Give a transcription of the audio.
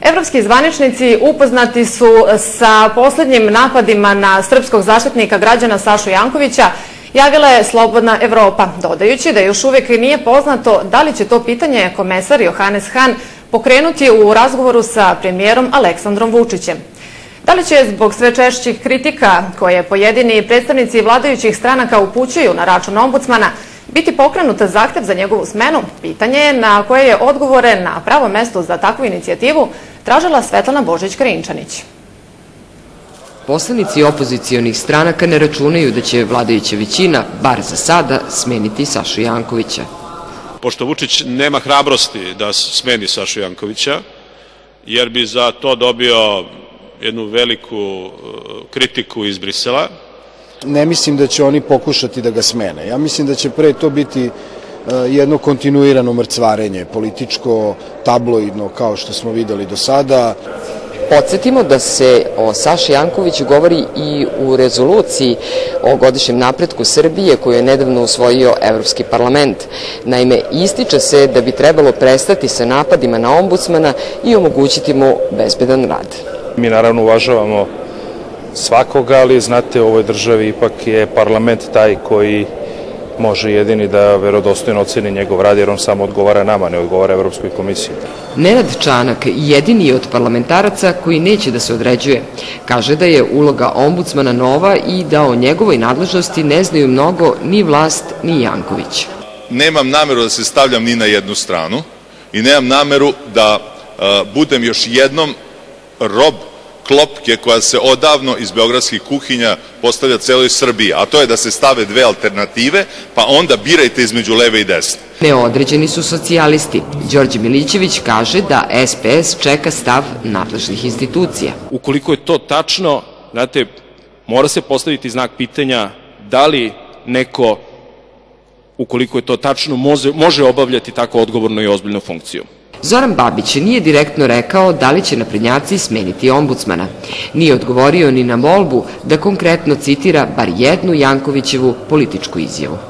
Evropski zvaničnici upoznati su sa poslednjim napadima na srpskog zaštitnika građana Sašu Jankovića, javila je Slobodna Evropa, dodajući da još uvek nije poznato da li će to pitanje komesar Johannes Hahn pokrenuti u razgovoru sa premijerom Aleksandrom Vučićem. Da li će zbog sve češćih kritika koje pojedini predstavnici vladajućih stranaka upućuju na račun ombudsmana biti pokrenuta zahtev za njegovu smenu, pitanje je na koje je odgovore na pravo mesto za takvu inicijativu tražila Svetlana Božić-Karinčanić. Poslanici opozicijonih stranaka ne računaju da će vladajuća većina, bar za sada, smeniti Sašu Jankovića. Pošto Vučić nema hrabrosti da smeni Sašu Jankovića, jer bi za to dobio jednu veliku e, kritiku iz Brisela. Ne mislim da će oni pokušati da ga smene. Ja mislim da će pre to biti jedno kontinuirano mrcvarenje, političko, tabloidno, kao što smo videli do sada. Podsjetimo da se o Saši Jankoviću govori i u rezoluciji o godišnjem napretku Srbije koju je nedavno usvojio Evropski parlament. Naime, ističe se da bi trebalo prestati sa napadima na ombudsmana i omogućiti mu bezbedan rad. Mi naravno uvažavamo svakoga, ali znate u ovoj državi ipak je parlament taj koji može jedini da verodostojno oceni njegov rad, jer on samo odgovara nama, ne odgovara Evropskoj komisiji. Nenad Čanak jedini je od parlamentaraca koji neće da se određuje. Kaže da je uloga ombudsmana nova i da o njegovoj nadležnosti ne znaju mnogo ni vlast ni Janković. Nemam nameru da se stavljam ni na jednu stranu i nemam nameru da uh, budem još jednom rob klopke koja se odavno iz beogradskih kuhinja postavlja celoj Srbiji, a to je da se stave dve alternative, pa onda birajte između leve i desne. Neodređeni su socijalisti. Đorđe Milićević kaže da SPS čeka stav nadležnih institucija. Ukoliko je to tačno, znate, mora se postaviti znak pitanja da li neko, ukoliko je to tačno, može, može obavljati tako odgovornu i ozbiljnu funkciju. Zoran Babić nije direktno rekao da li će naprednjaci smeniti ombudsmana. Nije odgovorio ni na molbu da konkretno citira bar jednu Jankovićevu političku izjavu.